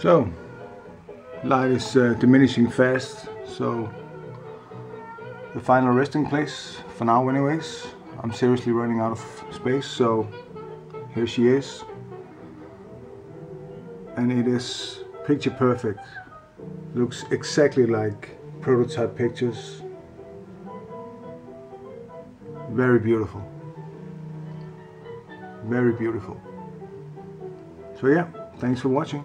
So, light is uh, diminishing fast, so the final resting place, for now anyways. I'm seriously running out of space, so here she is. And it is picture perfect. Looks exactly like prototype pictures. Very beautiful. Very beautiful. So yeah, thanks for watching.